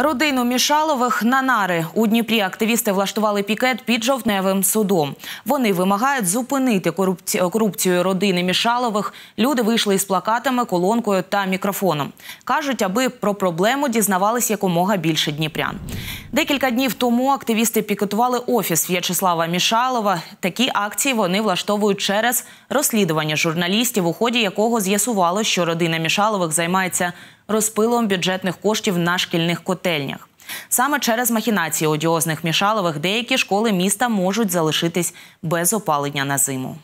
Родину Мішалових на нари у Дніпрі активісти влаштували пікет під жовтневим судом. Вони вимагають зупинити корупці- корупцію родини Мішалових. Люди вийшли із плакатами, колонкою та мікрофоном. кажуть, аби про проблему дізнавались якомога більше дніпрян. Декілька днів тому активісти пікетували офіс В'ячеслава Мішалова. Такі акції вони влаштовують через розслідування журналістів, у ході якого з'ясувало, що родина Мішалових займається розпилом бюджетних коштів на шкільних котельнях. Саме через махінації одіозних Мішалових деякі школи міста можуть залишитись без опалення на зиму.